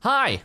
Hi.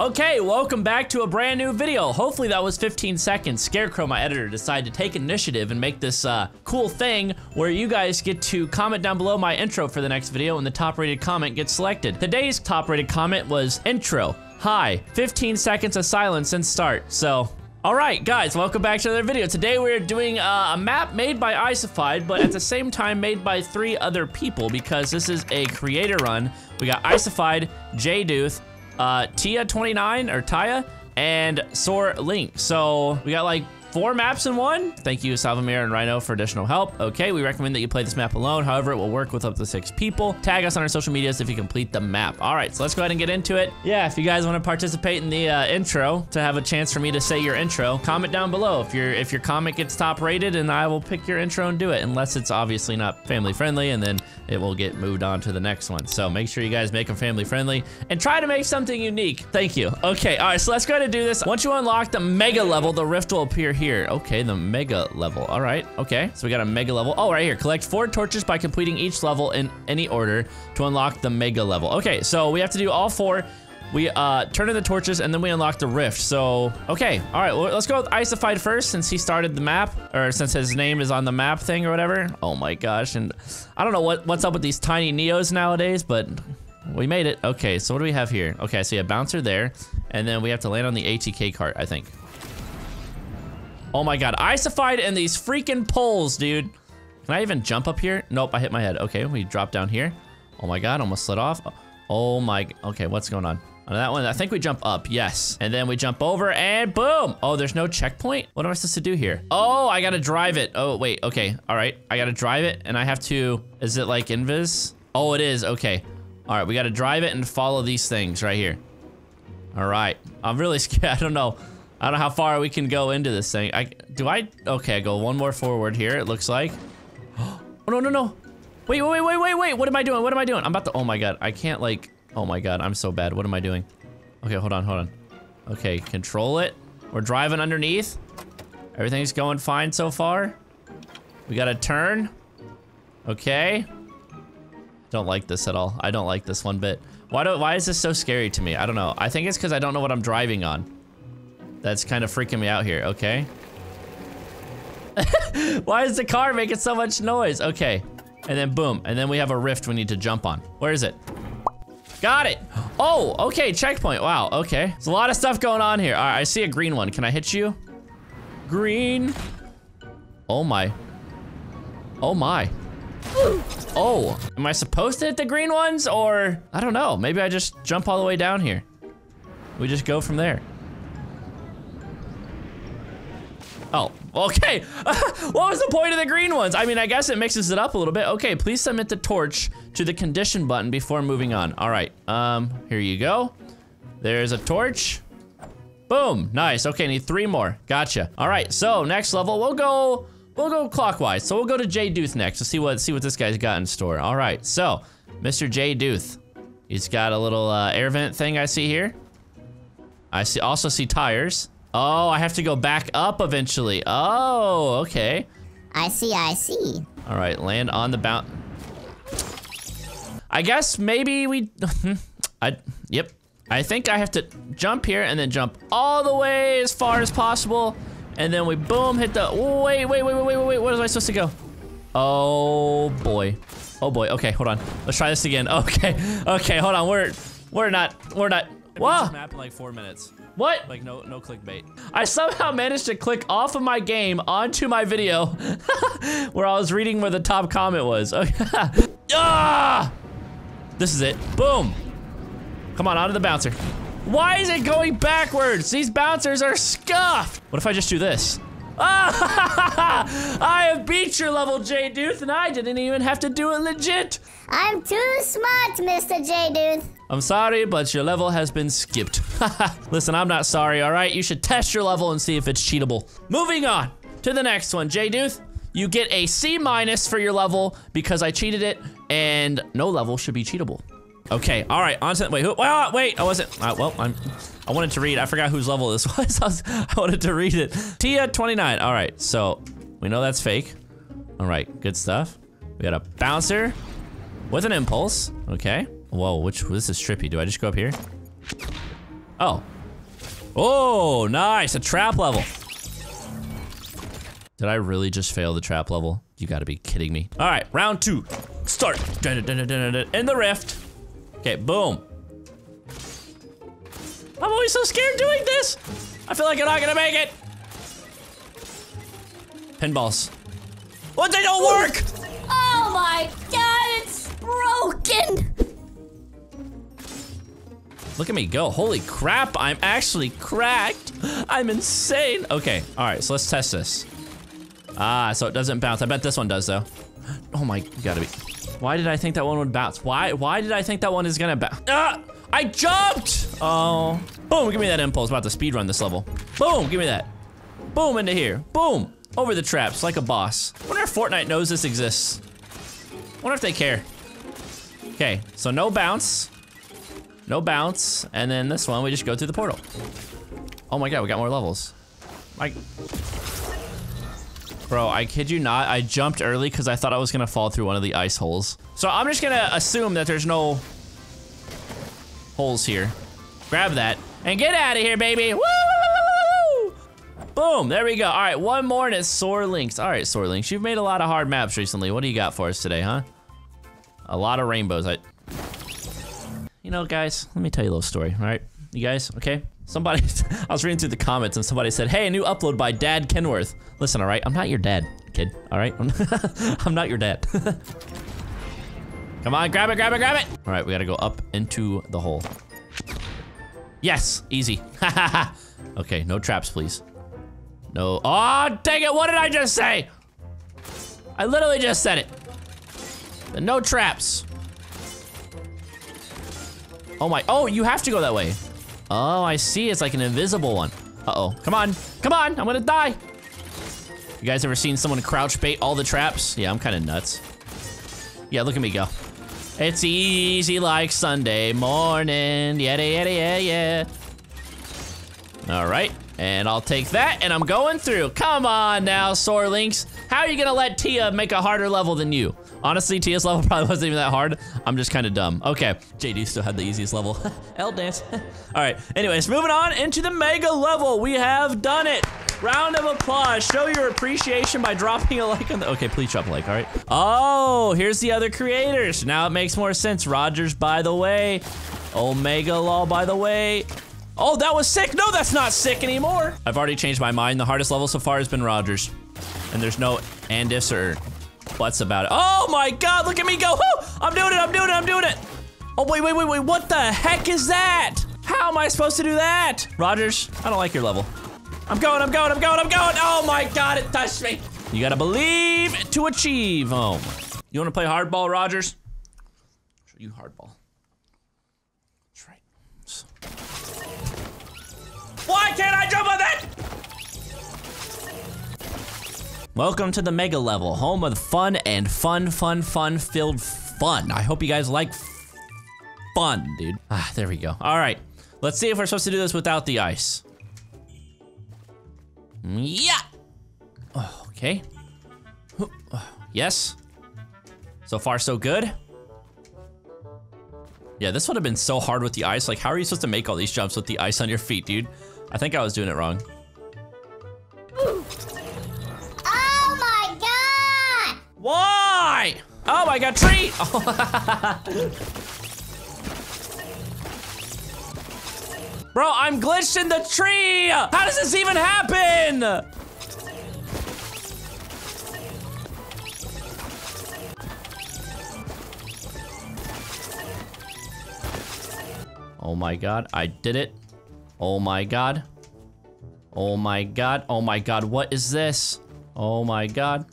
Okay, welcome back to a brand new video. Hopefully that was 15 seconds. Scarecrow, my editor, decided to take initiative and make this uh, cool thing where you guys get to comment down below my intro for the next video and the top rated comment gets selected. Today's top rated comment was intro. Hi, 15 seconds of silence and start. So all right, guys, welcome back to another video. Today we're doing uh, a map made by Icefied, but at the same time made by three other people because this is a creator run. We got Icefied, Jduth, uh, Tia29 or Taya, and Soar Link. So we got like Four maps in one? Thank you, Salvamir and Rhino, for additional help. Okay, we recommend that you play this map alone. However, it will work with up to six people. Tag us on our social medias if you complete the map. All right, so let's go ahead and get into it. Yeah, if you guys want to participate in the uh, intro to have a chance for me to say your intro, comment down below if your if your comment gets top rated, and I will pick your intro and do it, unless it's obviously not family friendly, and then it will get moved on to the next one. So make sure you guys make them family friendly and try to make something unique. Thank you. Okay, all right, so let's go ahead and do this. Once you unlock the mega level, the rift will appear here. Okay, the mega level. All right, okay. So we got a mega level. Oh, right here. Collect four torches by completing each level in any order to unlock the mega level. Okay, so we have to do all four. We uh, turn in the torches and then we unlock the rift. So, okay. All right, well, let's go with Icefied first since he started the map or since his name is on the map thing or whatever. Oh my gosh. And I don't know what, what's up with these tiny Neos nowadays, but we made it. Okay, so what do we have here? Okay, see a bouncer there and then we have to land on the ATK cart, I think. Oh my god, Icefied and these freaking poles, dude. Can I even jump up here? Nope, I hit my head. Okay, we drop down here. Oh my god, almost slid off. Oh my, okay, what's going on? On that one, I think we jump up, yes. And then we jump over and boom. Oh, there's no checkpoint? What am I supposed to do here? Oh, I gotta drive it. Oh, wait, okay, all right. I gotta drive it and I have to, is it like invis? Oh, it is, okay. All right, we gotta drive it and follow these things right here. All right, I'm really scared, I don't know. I don't know how far we can go into this thing. I do I okay, I go one more forward here, it looks like. Oh no no no. Wait, wait, wait, wait, wait. What am I doing? What am I doing? I'm about to oh my god. I can't like oh my god, I'm so bad. What am I doing? Okay, hold on, hold on. Okay, control it. We're driving underneath. Everything's going fine so far. We got a turn. Okay. Don't like this at all. I don't like this one bit. Why do why is this so scary to me? I don't know. I think it's because I don't know what I'm driving on. That's kind of freaking me out here, okay? Why is the car making so much noise? Okay, and then boom, and then we have a rift we need to jump on. Where is it? Got it. Oh, okay, checkpoint. Wow, okay. There's a lot of stuff going on here. All right, I see a green one. Can I hit you? Green. Oh my. Oh my. Oh, am I supposed to hit the green ones or? I don't know. Maybe I just jump all the way down here. We just go from there. Oh, okay. what was the point of the green ones? I mean, I guess it mixes it up a little bit. Okay, please submit the torch to the condition button before moving on. All right, um, here you go. There's a torch. Boom, nice. Okay, need three more. Gotcha. All right, so next level, we'll go, we'll go clockwise. So we'll go to Jduth next to see what, see what this guy's got in store. All right, so Mr. Jduth. He's got a little uh, air vent thing I see here. I see also see tires. Oh, I have to go back up eventually. Oh, okay. I see, I see. All right, land on the bound. I guess maybe we, I, yep. I think I have to jump here and then jump all the way as far as possible. And then we boom, hit the, wait, wait, wait, wait, wait, wait, where am I supposed to go? Oh boy. Oh boy, okay, hold on. Let's try this again. Okay, okay, hold on, we're, we're not, we're not, whoa. map in like four minutes. What? Like no no clickbait. I somehow managed to click off of my game onto my video where I was reading where the top comment was. ah! This is it. Boom. Come on, onto the bouncer. Why is it going backwards? These bouncers are scuffed. What if I just do this? Ah, I have beat your level, Jduth, and I didn't even have to do it legit. I'm too smart, Mr. Jduth. I'm sorry, but your level has been skipped. Listen, I'm not sorry, all right? You should test your level and see if it's cheatable. Moving on to the next one. Jduth, you get a C minus for your level because I cheated it, and no level should be cheatable. Okay, all right, on to, wait, who, well, wait, I wasn't, uh, well, I'm, I wanted to read, I forgot whose level this was, I, was, I wanted to read it. Tia 29, all right, so we know that's fake. All right, good stuff. We got a bouncer with an impulse, okay. Whoa, which, this is trippy, do I just go up here? Oh. Oh, nice, a trap level. Did I really just fail the trap level? You gotta be kidding me. All right, round two, start. In the rift. Okay, boom. I'm always so scared doing this. I feel like I'm not gonna make it. Pinballs. What, they don't work? Oh my god, it's broken! Look at me go. Holy crap, I'm actually cracked. I'm insane. Okay, all right, so let's test this. Ah, so it doesn't bounce. I bet this one does though. Oh my, you gotta be. Why did I think that one would bounce? Why, why did I think that one is gonna bounce? Ah, I jumped! Oh, boom, give me that impulse. About to speed run this level. Boom, give me that. Boom, into here. Boom, over the traps like a boss. wonder if Fortnite knows this exists. wonder if they care. Okay, so no bounce. No bounce, and then this one, we just go through the portal. Oh my god, we got more levels. Like, Bro, I kid you not, I jumped early because I thought I was gonna fall through one of the ice holes. So I'm just gonna assume that there's no holes here. Grab that and get out of here, baby. Woo! Boom, there we go. All right, one more and it's Soar Links. All right, Soar Links, you've made a lot of hard maps recently. What do you got for us today, huh? A lot of rainbows. I you know, guys, let me tell you a little story, all right? You guys, okay? Somebody, I was reading through the comments and somebody said, hey, a new upload by Dad Kenworth. Listen, all right? I'm not your dad, kid, all right? I'm not your dad. Come on, grab it, grab it, grab it. All right, we gotta go up into the hole. Yes, easy. okay, no traps, please. No, oh, dang it, what did I just say? I literally just said it. No traps. Oh my, oh, you have to go that way. Oh, I see, it's like an invisible one. Uh-oh, come on, come on, I'm gonna die. You guys ever seen someone crouch bait all the traps? Yeah, I'm kind of nuts. Yeah, look at me go. It's easy like Sunday morning, yeah, yeah, yeah, yeah. All right, and I'll take that, and I'm going through. Come on now, Soar Links. How are you gonna let Tia make a harder level than you? Honestly, TS level probably wasn't even that hard. I'm just kind of dumb. Okay, JD still had the easiest level. L dance. All right, anyways, moving on into the mega level. We have done it. Round of applause. Show your appreciation by dropping a like on the, okay, please drop a like, all right? Oh, here's the other creators. Now it makes more sense. Rogers, by the way. Omega Law, by the way. Oh, that was sick. No, that's not sick anymore. I've already changed my mind. The hardest level so far has been Rogers. And there's no and ifs or buts about it. Oh my God, look at me go. Woo! I'm doing it, I'm doing it, I'm doing it. Oh, wait, wait, wait, wait, what the heck is that? How am I supposed to do that? Rogers, I don't like your level. I'm going, I'm going, I'm going, I'm going. Oh my God, it touched me. You gotta believe to achieve. Oh, you wanna play hardball, Rogers? Show you hardball. That's right. Why can't I jump on that? Welcome to the mega level, home of fun and fun, fun, fun filled fun. I hope you guys like fun, dude. Ah, there we go. All right, let's see if we're supposed to do this without the ice. Yeah. Oh, okay. Yes. So far, so good. Yeah, this would have been so hard with the ice. Like, how are you supposed to make all these jumps with the ice on your feet, dude? I think I was doing it wrong. Oh my god, tree! Bro, I'm glitched in the tree! How does this even happen? Oh my god, I did it. Oh my god. Oh my god. Oh my god, what is this? Oh my god.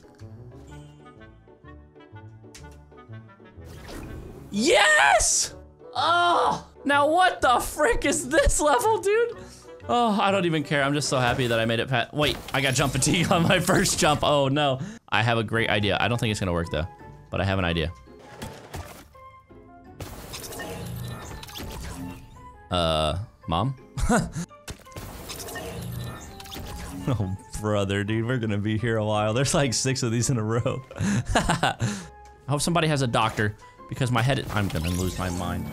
Yes! Oh, now what the frick is this level, dude? Oh, I don't even care. I'm just so happy that I made it past. Wait, I got jump fatigue on my first jump. Oh no. I have a great idea. I don't think it's gonna work though, but I have an idea. Uh, mom? oh, brother, dude, we're gonna be here a while. There's like six of these in a row. I hope somebody has a doctor because my head, I'm gonna lose my mind.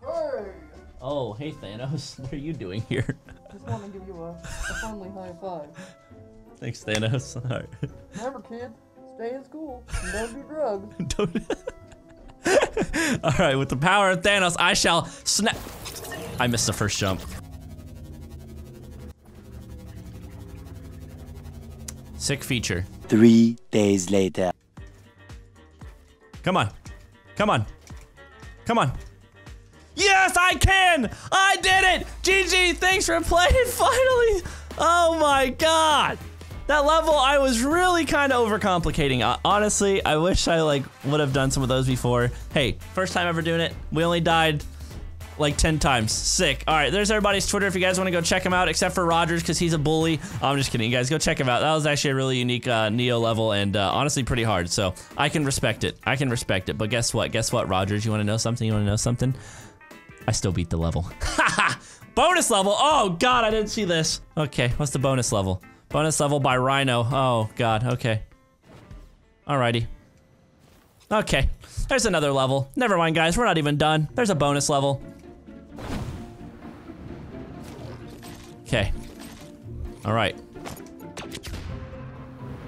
Hey! Oh, hey Thanos, what are you doing here? Just want to give you a, a friendly high five. Thanks, Thanos. All right. Remember, kid, stay in school and don't do drugs. Don't. All right, with the power of Thanos, I shall snap. I missed the first jump. Sick feature. Three days later. Come on. Come on. Come on. Yes, I can! I did it! GG, thanks for playing finally! Oh my god! That level, I was really kind of overcomplicating. Uh, honestly, I wish I like would have done some of those before. Hey, first time ever doing it. We only died like 10 times. Sick. All right, there's everybody's Twitter if you guys want to go check him out, except for Rogers because he's a bully. I'm just kidding, you guys. Go check him out. That was actually a really unique uh, Neo level and uh, honestly pretty hard. So I can respect it. I can respect it. But guess what? Guess what, Rogers? You want to know something? You want to know something? I still beat the level. bonus level. Oh, God, I didn't see this. Okay, what's the bonus level? Bonus level by Rhino. Oh, God, okay. Alrighty. Okay, there's another level. Never mind, guys, we're not even done. There's a bonus level. Okay. All right.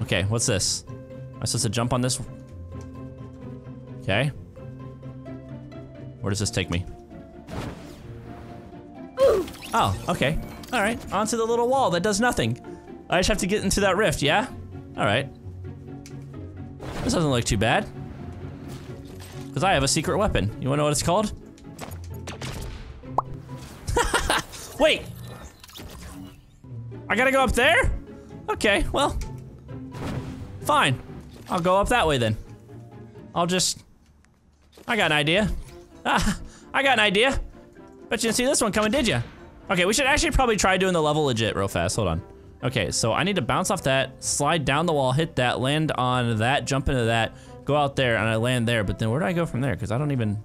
Okay, what's this? Am I supposed to jump on this? Okay. Where does this take me? Oh, okay. All right, onto the little wall that does nothing. I just have to get into that rift, yeah? All right. This doesn't look too bad. Because I have a secret weapon. You wanna know what it's called? Wait! I gotta go up there? Okay, well. Fine. I'll go up that way then. I'll just... I got an idea. Ah, I got an idea. Bet you didn't see this one coming, did you? Okay, we should actually probably try doing the level legit real fast. Hold on. Okay, so I need to bounce off that, slide down the wall, hit that, land on that, jump into that, go out there, and I land there. But then where do I go from there? Because I don't even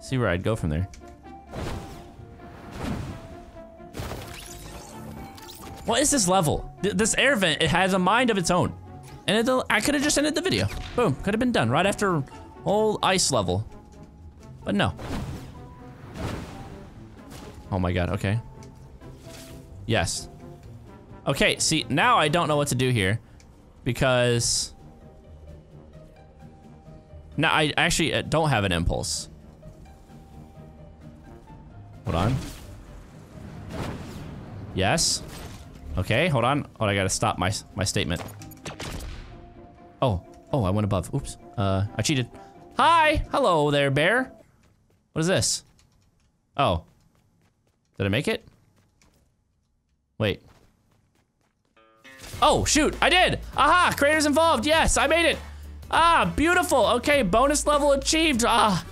see where I'd go from there. What is this level? Th this air vent, it has a mind of its own. And it, I could have just ended the video. Boom, could have been done right after whole ice level. But no. Oh my god, okay. Yes. Okay, see, now I don't know what to do here. Because... Now, I actually uh, don't have an impulse. Hold on. Yes. Okay, hold on. Oh, I gotta stop my my statement. Oh, oh, I went above. Oops. Uh, I cheated. Hi, hello there, bear. What is this? Oh, did I make it? Wait. Oh, shoot, I did. Aha, creators involved. Yes, I made it. Ah, beautiful. Okay, bonus level achieved. Ah,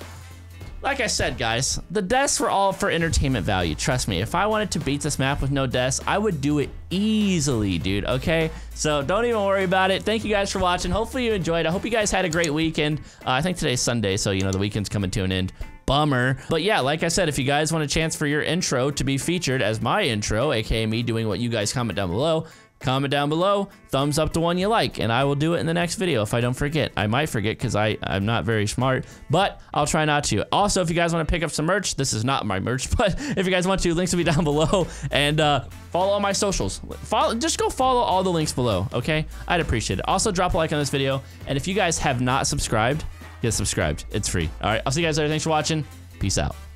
like I said, guys, the deaths were all for entertainment value. Trust me, if I wanted to beat this map with no deaths, I would do it easily, dude, okay? So don't even worry about it. Thank you guys for watching. Hopefully you enjoyed. I hope you guys had a great weekend. Uh, I think today's Sunday, so, you know, the weekend's coming to an end. Bummer. But yeah, like I said, if you guys want a chance for your intro to be featured as my intro, aka me doing what you guys comment down below, comment down below, thumbs up the one you like, and I will do it in the next video if I don't forget. I might forget because I'm not very smart, but I'll try not to. Also, if you guys want to pick up some merch, this is not my merch, but if you guys want to, links will be down below, and uh, follow all my socials. Follow, Just go follow all the links below, okay? I'd appreciate it. Also, drop a like on this video, and if you guys have not subscribed, get subscribed. It's free. All right, I'll see you guys later. Thanks for watching. Peace out.